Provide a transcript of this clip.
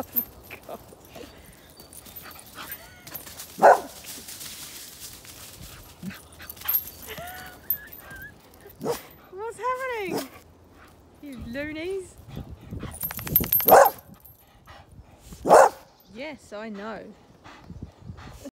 Oh What's happening? You loonies. Yes, I know.